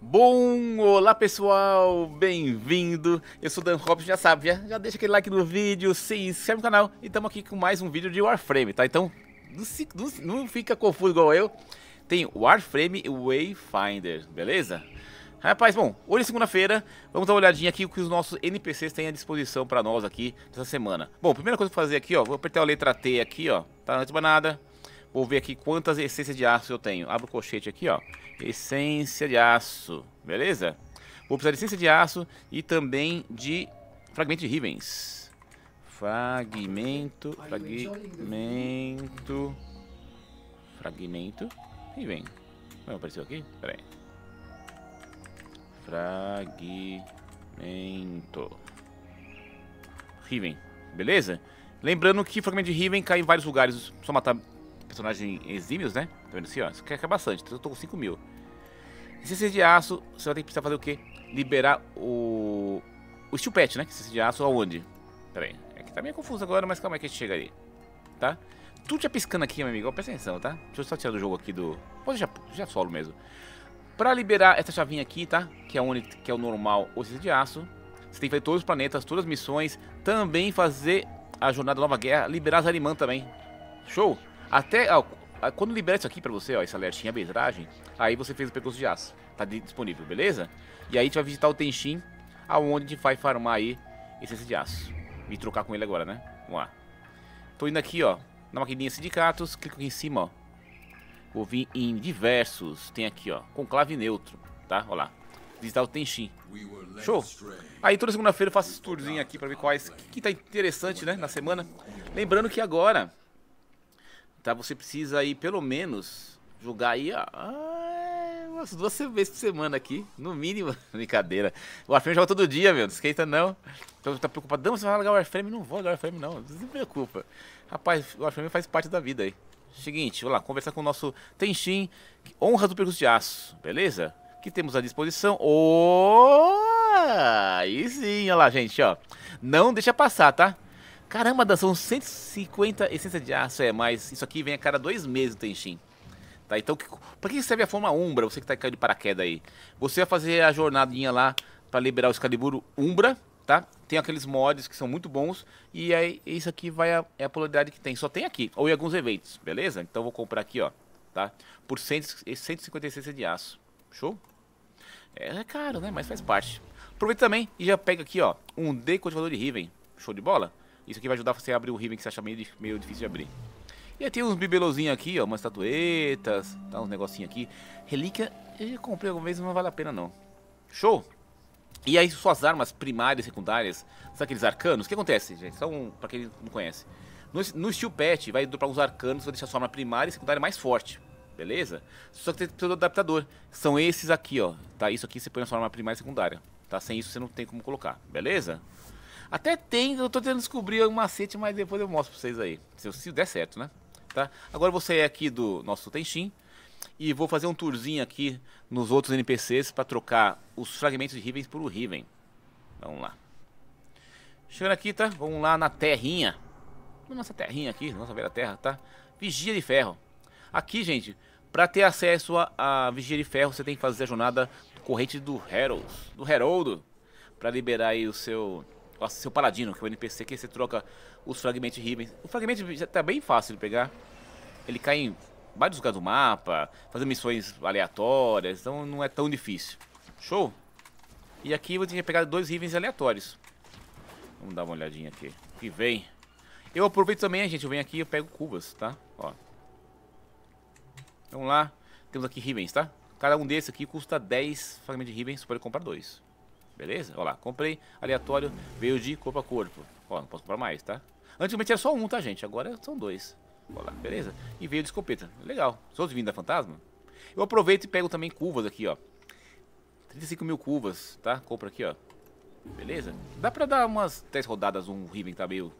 Bom, olá pessoal, bem-vindo. Eu sou Dan Robson, já sabe, já, deixa aquele like no vídeo, se inscreve no canal e estamos aqui com mais um vídeo de Warframe, tá? Então, não, se, não, não fica confuso igual eu. Tem Warframe Wayfinder, beleza? Rapaz, bom, hoje é segunda-feira, vamos dar uma olhadinha aqui o que os nossos NPCs têm à disposição para nós aqui nessa semana. Bom, primeira coisa que eu vou fazer aqui, ó, vou apertar a letra T aqui, ó, tá? Antes de nada, Vou ver aqui quantas essências de aço eu tenho. Abro o colchete aqui, ó. Essência de aço, beleza? Vou precisar de essência de aço e também de fragmento de Rivens. Fragmento, fragmento, fragmento, Riven. Não apareceu aqui? Pera aí. Fragmento. Riven, beleza? Lembrando que fragmento de Riven cai em vários lugares. Só matar personagens exímios, né? Tá vendo assim, ó? Isso quer bastante. Então eu tô com 5 mil. Essência de aço, você vai ter que precisar fazer o quê? Liberar o... O Steel Pet, né? Essência de aço aonde? Pera aí. É que tá meio confuso agora, mas calma aí que a gente chega ali. Tá? Tudo já piscando aqui, meu amigo. Presta atenção, tá? Deixa eu só tirar do jogo aqui do... Pode já, já solo mesmo. Pra liberar essa chavinha aqui, tá? Que é, onde, que é o normal, o essência de aço. Você tem que fazer todos os planetas, todas as missões. Também fazer a jornada da Nova Guerra. Liberar as Arimã também. Show? Até, ó, quando libera isso aqui pra você, ó, esse alertinha arbitragem, aí você fez o percurso de aço. Tá disponível, beleza? E aí a gente vai visitar o Tenshin, aonde a gente vai farmar aí essência de aço. E trocar com ele agora, né? Vamos lá. Tô indo aqui, ó, na maquininha sindicatos, clico aqui em cima, ó. Vou vir em diversos, tem aqui, ó, conclave neutro, tá? Olha lá. Visitar o Tenshin. Show! Aí toda segunda-feira eu faço esse tourzinho aqui pra ver quais que tá interessante, né, na semana. Lembrando que agora tá? Você precisa aí pelo menos jogar aí ó, umas duas vezes por semana aqui, no mínimo. Brincadeira. O Warframe joga todo dia, meu. Não esquenta não. Então tá preocupado. Não, você vai largar o Warframe? Não vou largar o Warframe não. Não se preocupa. Rapaz, o Warframe faz parte da vida aí. Seguinte, vamos lá, conversar com o nosso Tenshin, honra do percurso de aço, beleza? Que temos à disposição. Oh! Aí sim, olha lá, gente, ó. Não deixa passar, tá? Caramba, são 150 essências de aço, é, mas isso aqui vem a cada dois meses do Tenshin. Tá, então, pra que serve a forma Umbra, você que tá caindo de paraquedas aí? Você vai fazer a jornadinha lá pra liberar o Excalibur Umbra, tá? Tem aqueles mods que são muito bons, e aí isso aqui vai a, é a polaridade que tem, só tem aqui, ou em alguns eventos, beleza? Então vou comprar aqui, ó, tá? Por 100, 150 essências de aço, show? É, é caro, né? Mas faz parte. Aproveita também e já pega aqui, ó, um D cultivador de Riven, show de bola? Isso aqui vai ajudar você a abrir o Riven que você acha meio, meio difícil de abrir. E aí tem uns bibelozinhos aqui, ó, umas estatuetas, tá, uns negocinhos aqui. Relíquia, eu já comprei alguma vez, não vale a pena não. Show? E aí suas armas primárias e secundárias, sabe aqueles arcanos? O que acontece, gente? São, pra quem não conhece. No, no Steel Pet, vai dropar uns arcanos, vai deixar sua arma primária e secundária mais forte. Beleza? Só que tem o adaptador. São esses aqui, ó. Tá? Isso aqui você põe na sua arma primária e secundária. Tá? Sem isso você não tem como colocar. Beleza? Até tem, eu tô tentando descobrir um macete, mas depois eu mostro pra vocês aí. Se, se der certo, né? Tá? Agora vou sair aqui do nosso Tenshin e vou fazer um tourzinho aqui nos outros NPCs para trocar os fragmentos de Riven por o Riven. Vamos lá. Chegando aqui, tá? Vamos lá na terrinha. Nossa terrinha aqui, nossa velha terra, tá? Vigia de ferro. Aqui, gente, para ter acesso a, Vigia de Ferro, você tem que fazer a jornada corrente do Herald, do Heroldo, para liberar aí o seu nossa, seu paladino, que é o NPC, que você troca os fragmentos de Riven. O fragmento tá bem fácil de pegar. Ele cai em vários lugares do mapa, fazendo missões aleatórias, então não é tão difícil. Show? E aqui eu tinha pegado dois Rivens aleatórios. Vamos dar uma olhadinha aqui. Que vem. Eu aproveito também, gente, eu venho aqui e pego cubas, tá? Ó. Vamos lá. Temos aqui Rivens, tá? Cada um desses aqui custa 10 fragmentos de Rivens, você pode comprar dois. Beleza? Olha lá, comprei aleatório, veio de corpo a corpo. Ó, não posso comprar mais, tá? Antigamente era só um, tá, gente? Agora são dois. Olha lá, beleza? E veio de escopeta. Legal. Os outros vindo da fantasma. Eu aproveito e pego também curvas aqui, ó. 35 mil curvas, tá? Compra aqui, ó. Beleza? Dá pra dar umas 10 rodadas um Riven tá meio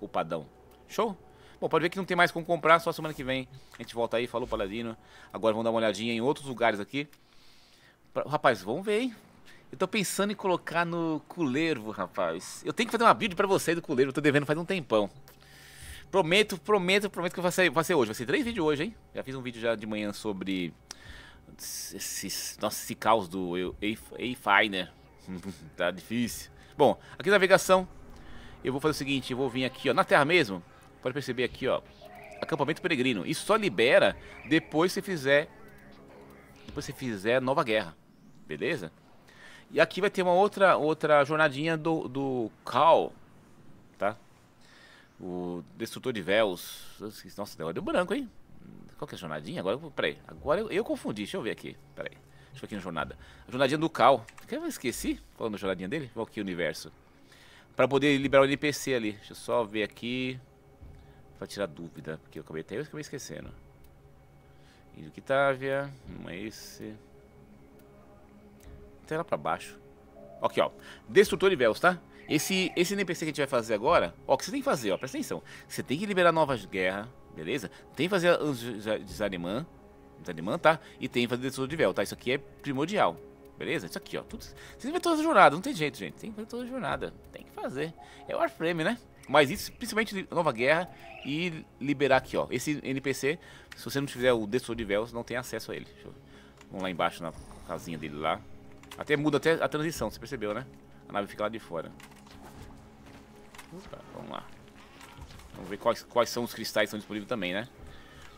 upadão. Show? Bom, pode ver que não tem mais como comprar, só semana que vem a gente volta aí, falou Paladino. Agora vamos dar uma olhadinha em outros lugares aqui. Rapaz, vamos ver, hein? Eu tô pensando em colocar no Culervo, rapaz. Eu tenho que fazer uma vídeo pra você do Culervo, tô devendo faz um tempão. Prometo, prometo, prometo que vai ser, vai ser hoje. Vai ser três vídeos hoje, hein? Já fiz um vídeo já de manhã sobre Esse, nossa, esse caos do A-Finer. tá difícil. Bom, aqui navegação. Eu vou fazer o seguinte, eu vou vir aqui, ó, na Terra mesmo. Pode perceber aqui, ó. Acampamento peregrino. Isso só libera depois que você fizer... Depois que você fizer Nova Guerra. Beleza? E aqui vai ter uma outra, outra jornadinha do, do Cal. Tá? O Destrutor de Véus. Nossa, deu branco, hein? Qual que é a jornadinha? Agora, peraí. Agora eu, eu confundi. Deixa eu ver aqui. Peraí. Deixa eu ver aqui na jornada. A jornadinha do Cal. Eu esqueci. Falando da jornadinha dele. Qual aqui o universo? Pra poder liberar o NPC ali. Deixa eu só ver aqui. Pra tirar dúvida. Porque eu acabei até eu acabei esquecendo. Ilho Quitávia. Não é esse. Até lá pra baixo. Aqui, ó. Destrutor de véus, tá? Esse, esse NPC que a gente vai fazer agora, ó, o que você tem que fazer, ó, presta atenção. Você tem que liberar novas guerras, beleza? Tem que fazer desanimã, desanimã, tá? E tem que fazer destrutor de véu, tá? Isso aqui é primordial, beleza? Isso aqui, ó, tudo... Você ver toda a jornada, não tem jeito, gente. Tem que ver toda a jornada, tem que fazer. É o Warframe, né? Mas isso, principalmente nova guerra e liberar aqui, ó. Esse NPC, se você não tiver o destrutor de véus, não tem acesso a ele. Vamos lá embaixo na casinha dele lá. Até muda até a transição, você percebeu, né? A nave fica lá de fora. Opa, vamos lá. Vamos ver quais, quais são os cristais que estão disponíveis também, né?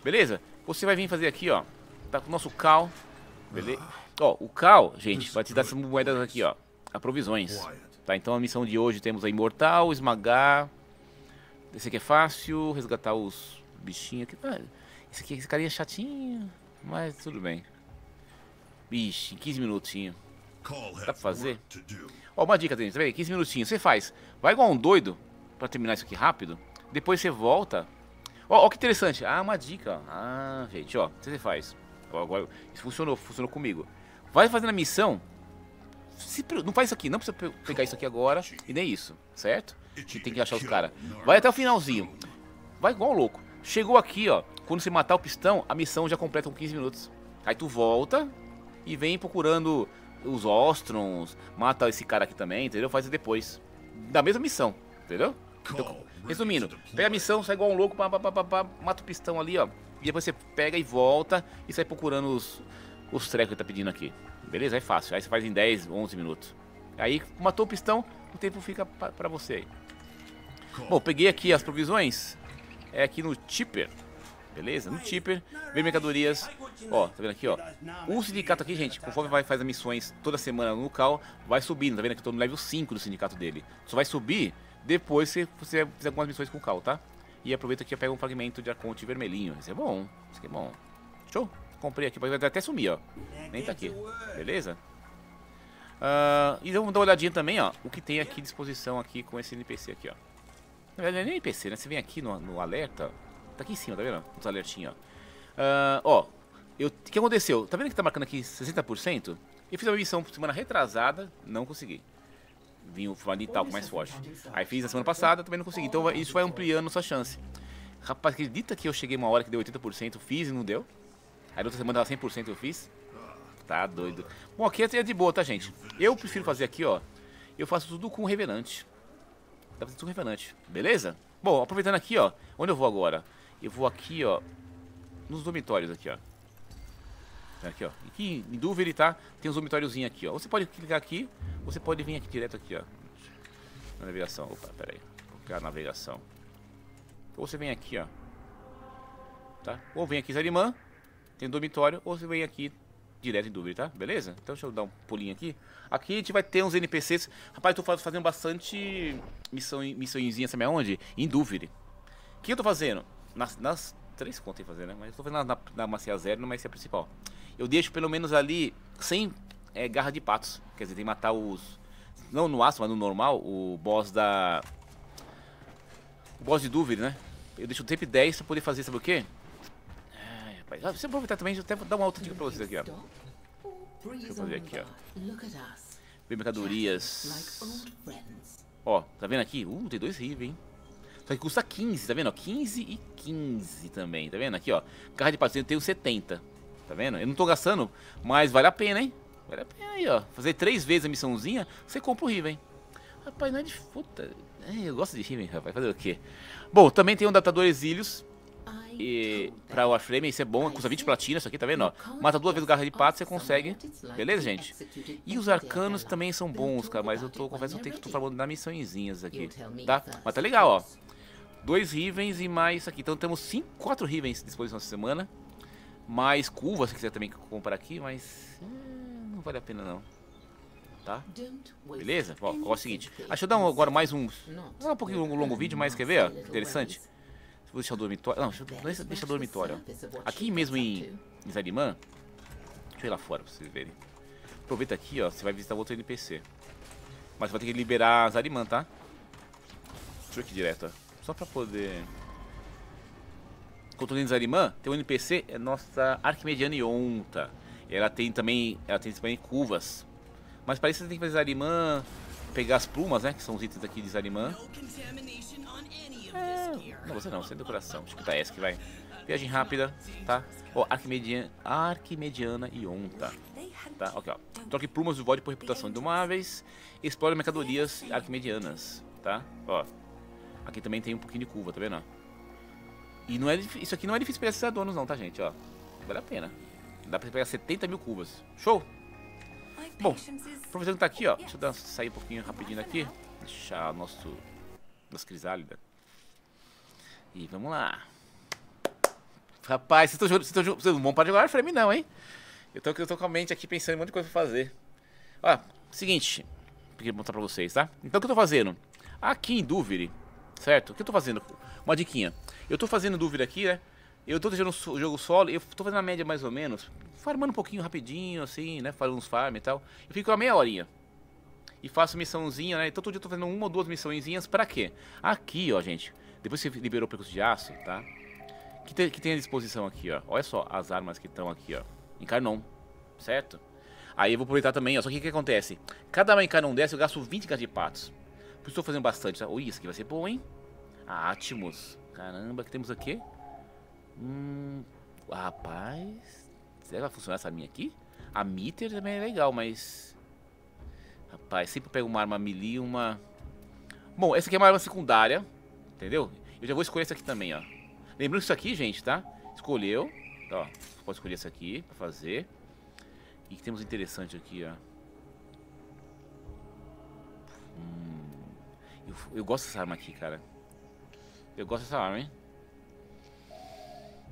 Beleza? Você vai vir fazer aqui, ó. Tá com o nosso cal. Beleza? Ó, o cal, gente, vai te dar essas moedas aqui, ó. A provisões. Tá, então a missão de hoje temos a Imortal, esmagar. Esse aqui é fácil, resgatar os bichinhos aqui. Ah, esse aqui, esse carinha é chatinho, mas tudo bem. Bicho, 15 minutinhos. Dá pra fazer? Ó, uma dica, gente, vendo? 15 minutinhos. Você faz. Vai igual um doido pra terminar isso aqui rápido. Depois você volta. Ó, ó que interessante. Ah, uma dica. Ah, gente, ó. O que você faz? Ó, agora, isso funcionou, funcionou comigo. Vai fazendo a missão. Se, não faz isso aqui, não precisa pegar isso aqui agora e nem isso, certo? Você tem que achar os caras. Vai até o finalzinho. Vai igual um louco. Chegou aqui, ó. Quando você matar o pistão, a missão já completa com 15 minutos. Aí tu volta e vem procurando os Ostrons, mata esse cara aqui também, entendeu? Faz depois. Da mesma missão, entendeu? Então, resumindo, pega a missão, sai igual um louco, pá, pá, pá, pá, mata o pistão ali, ó. E depois você pega e volta e sai procurando os, os trecos que tá pedindo aqui. Beleza? É fácil. Aí você faz em 10, 11 minutos. Aí matou o pistão, o tempo fica pra, pra você aí. Bom, peguei aqui as provisões. É aqui no Tipper. Beleza? No Tipper, vem mercadorias. Ó, tá vendo aqui, ó. O sindicato aqui, gente, conforme vai fazer missões toda semana no local, vai subindo. Tá vendo aqui? Eu tô no level 5 do sindicato dele. Só vai subir depois que você fizer algumas missões com o Cal, tá? E aproveita aqui e pega um fragmento de arconte vermelhinho. Esse é bom. Esse aqui é bom. Show. Comprei aqui, vai até sumir, ó. Nem tá aqui. Beleza? Uh, e vamos dar uma olhadinha também, ó. O que tem aqui disposição aqui com esse NPC aqui, ó. Na verdade, não é nem NPC, né? Você vem aqui no, no alerta, Tá aqui em cima, tá vendo? Os alertinhos, ó. Uh, ó, o que aconteceu? Tá vendo que tá marcando aqui 60%? Eu fiz uma missão semana retrasada, não consegui. Vim o fulano tal mais forte. Aí fiz na semana passada, também não consegui. Então isso vai ampliando sua chance. Rapaz, acredita que eu cheguei uma hora que deu 80%, fiz e não deu? Aí na outra semana dava 100% eu fiz? Tá doido. Bom, aqui é de boa, tá, gente? Eu prefiro fazer aqui, ó. Eu faço tudo com revelante. Dá pra fazer tudo com revelante. Beleza? Bom, aproveitando aqui, ó. Onde eu vou agora? Eu vou aqui, ó, nos dormitórios aqui, ó. Aqui, ó. Em Dúvida, tá? Tem uns dormitóriozinho aqui, ó. Você pode clicar aqui, você pode vir aqui direto aqui, ó. Na navegação. Opa, pera aí. Vou clicar na navegação. Ou você vem aqui, ó. Tá? Ou vem aqui Zarimã, tem dormitório, ou você vem aqui direto em Dúvida, tá? Beleza? Então deixa eu dar um pulinho aqui. Aqui a gente vai ter uns NPCs. Rapaz, eu tô fazendo bastante missão, missõezinha, sabe aonde? Em Dúvida. O que eu tô fazendo? Nas, nas três contas fazer, né? Mas estou fazendo na, na, na Macia Zero, ser a principal. Eu deixo pelo menos ali 100 é, garra de patos. Quer dizer, tem que matar os. Não no aço, mas no normal, o boss da. O boss de Dúvida, né? Eu deixo sempre 10 pra poder fazer, sabe o quê? É, rapaz. Ah, você aproveitar também, eu até dar uma outra dica pra vocês aqui, ó. Deixa eu fazer aqui, ó. Ver mercadorias. Ó, tá vendo aqui? Uh, tem dois rios, hein? Só que custa 15, tá vendo? 15 e 15 também, tá vendo? Aqui, ó. Carro de patrocínio tem o 70. Tá vendo? Eu não tô gastando, mas vale a pena, hein? Vale a pena aí, ó. Fazer três vezes a missãozinha, você compra o Riven. Rapaz, não é de puta. É, eu gosto de Riven, rapaz. Fazer o quê? Bom, também tem um adaptador Exílios. E pra Warframe isso é bom, custa 20 platina, isso aqui, tá vendo? Ó? Mata duas vezes o garra de pato, você consegue. Beleza, gente? E os arcanos também são bons, cara, mas eu tô, confesso que eu tenho que tô falando das missõezinhas aqui, tá? Mas tá legal, ó. Dois Rivens e mais isso aqui. Então temos cinco, quatro Rivens disponíveis nessa semana. Mais curvas, se quiser também comprar aqui, mas... Eh, não vale a pena não tá? Beleza? Ó, ó, é o seguinte. Deixa eu dar agora mais um... um pouquinho longo, longo vídeo, mas quer ver? Ó, interessante. Vou deixar o dormitório. Não, deixa, deixa o dormitório. Ó. Aqui mesmo em, em Zarimã. Deixa eu ir lá fora pra vocês verem. Aproveita aqui, ó. Você vai visitar outro NPC. Mas vai ter que liberar Zarimã, tá? Deixa eu ir aqui direto, ó. Só pra poder. Controlando Zarimã, tem um NPC, é nossa Arquimediana Ionta. Ela tem também. Ela tem também curvas. Mas para isso você tem que fazer Zarimã, pegar as plumas, né? Que são os itens aqui de Zarimã. É, não, você não, você é decoração. Acho que tá essa que vai. Viagem rápida, tá? Ó, Arquimediana, Arquimediana e Onta. Tá, ok, ó. Troque plumas do void por reputação indomáveis. Explore mercadorias arquimedianas, tá? Ó. Aqui também tem um pouquinho de curva, tá vendo? E não é, isso aqui não é difícil pegar esses donos não, tá, gente? Ó, vale a pena. Dá pra pegar 70 mil curvas. Show! Bom, aproveitando que tá aqui, ó. Deixa eu dar, sair um pouquinho rapidinho daqui. Deixar nosso... Nossa crisálida. E vamos lá. Rapaz, vocês estão jogando. Vocês não vão parar de jogar frame não, hein? Eu tô, eu tô com a mente aqui pensando em um monte de coisa pra fazer. Ó, seguinte. Queria mostrar pra vocês, tá? Então o que eu tô fazendo? Aqui em Duviri, certo? O que eu tô fazendo? Uma diquinha. Eu tô fazendo Duviri aqui, né? Eu tô deixando o jogo solo, eu tô fazendo a média mais ou menos, farmando um pouquinho rapidinho, assim, né? Fazendo uns farm e tal. Eu fico a meia horinha. E faço missãozinha, né? Então todo dia eu tô fazendo uma ou duas missãozinhas pra quê? Aqui, ó, gente. Depois que você liberou o percurso de aço, tá? Que tem, que tem à disposição aqui, ó. Olha só as armas que estão aqui, ó. Encarnon, certo? Aí eu vou aproveitar também, ó. Só que o que acontece? Cada encarnon dessa eu gasto 20 patos. Estou fazendo bastante, tá? Ui, isso aqui vai ser bom, hein? Atmos. Caramba, que temos aqui? Hum, rapaz. Será que vai funcionar essa minha aqui? A Meter também é legal, mas... Rapaz, sempre pego uma arma melee e uma... Bom, essa aqui é uma arma secundária, entendeu? Eu já vou escolher essa aqui também, ó. Lembrando isso aqui, gente, tá? Escolheu, ó. Pode escolher essa aqui pra fazer. E que temos interessante aqui, ó. Hum, eu, gosto dessa arma aqui, cara. Eu gosto dessa arma, hein?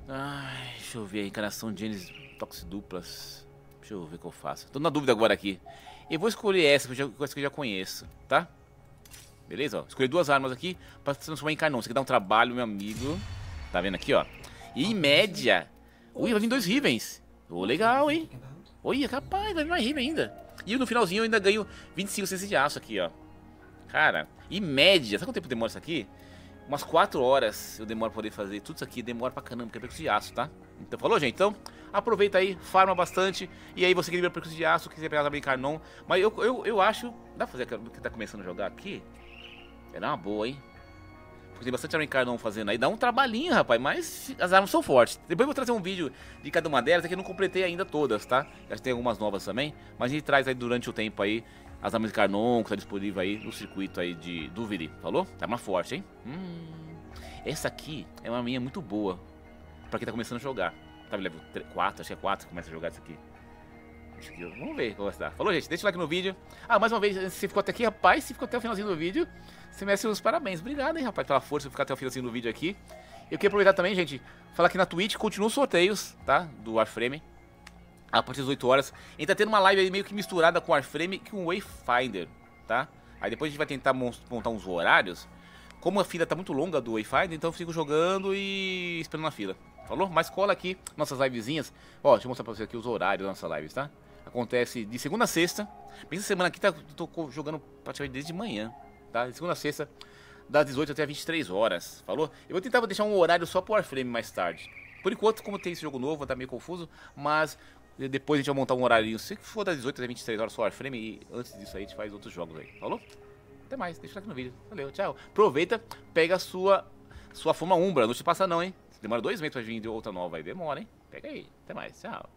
Ai, deixa eu ver a encarnação de genes tox duplas. Deixa eu ver o que eu faço. Tô na dúvida agora aqui. Eu vou escolher essa, que eu já, essa que eu já conheço, tá? Beleza, ó. Escolhi duas armas aqui pra transformar em canon. Isso aqui dá um trabalho, meu amigo. Tá vendo aqui, ó? E em média... Ui, vai vir dois Rivens. Oh, legal, hein? Olha, capaz, vai vir mais Riven ainda. E no finalzinho eu ainda ganho 25 ciências de aço aqui, ó. Cara, em média... Sabe quanto tempo demora isso aqui? umas 4 horas eu demoro pra poder fazer tudo isso aqui, demora pra caramba, porque é percurso de aço, tá? Então, falou, gente? Então, aproveita aí, farma bastante, e aí você que libera percurso de aço, quiser pegar também Carnon, mas eu, eu, eu acho, dá pra fazer o que tá começando a jogar aqui? É uma boa, hein? Porque tem bastante arma Carnon fazendo aí, dá um trabalhinho, rapaz, mas as armas são fortes. Depois eu vou trazer um vídeo de cada uma delas, é que eu não completei ainda todas, tá? Já tem algumas novas também, mas a gente traz aí durante o tempo aí as armas de Carnon que tá disponível aí no circuito aí de Duviri, falou? Arma forte, hein? Hum, essa aqui é uma minha muito boa pra quem tá começando a jogar. Tá level 4, acho que é 4 que começa a jogar isso aqui. aqui vamos ver como vai dar. Falou, gente, deixa o like no vídeo. Ah, mais uma vez, se ficou até aqui, rapaz, se ficou até o finalzinho do vídeo, você merece os parabéns. Obrigado, hein, rapaz, pela força de ficar até o finalzinho do vídeo aqui. Eu queria aproveitar também, gente, falar que na Twitch continuam os sorteios, tá? Do Warframe a partir das 8 horas. A gente tá tendo uma live aí meio que misturada com Warframe e com Wayfinder, tá? Aí depois a gente vai tentar montar uns horários. Como a fila tá muito longa do Wayfinder, então eu fico jogando e esperando na fila. Falou? Mas cola aqui nossas livezinhas. Ó, deixa eu mostrar pra vocês aqui os horários das nossas lives, tá? Acontece de segunda a sexta. Bem, essa semana aqui tá, tô jogando praticamente desde manhã, tá? De segunda a sexta, das 18 até 23 horas. Falou? Eu vou tentar deixar um horário só pro Warframe mais tarde. Por enquanto, como tem esse jogo novo, tá meio confuso, mas depois a gente vai montar um horário, se for das 18 até 23 horas só Warframe e antes disso aí a gente faz outros jogos aí. Falou? Até mais, deixa o like no vídeo. Valeu, tchau. Aproveita, pega a sua, sua forma Umbra, não te passa não, hein? Demora dois meses pra vir de outra nova aí, demora, hein? Pega aí, até mais, tchau.